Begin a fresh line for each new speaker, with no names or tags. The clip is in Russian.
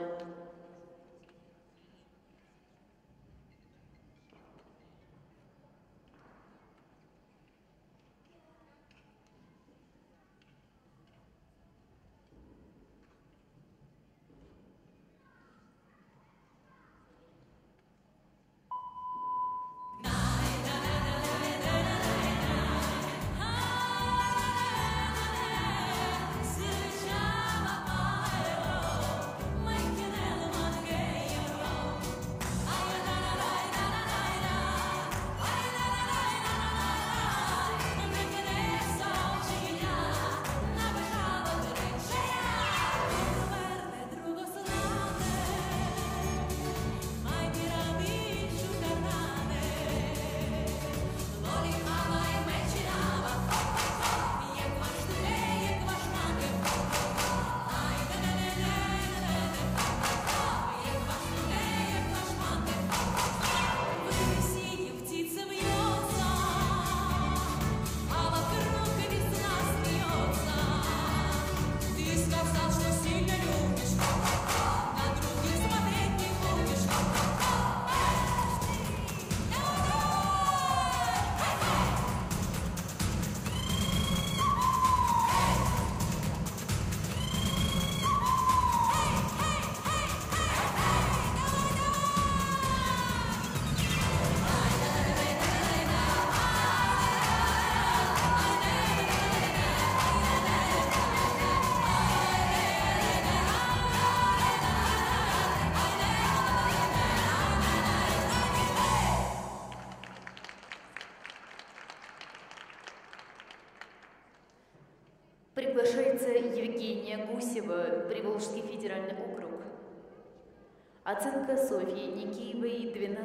Lord.
Приглашается Евгения Гусева, Приволжский федеральный округ. Оценка Софьи Никиевой 12.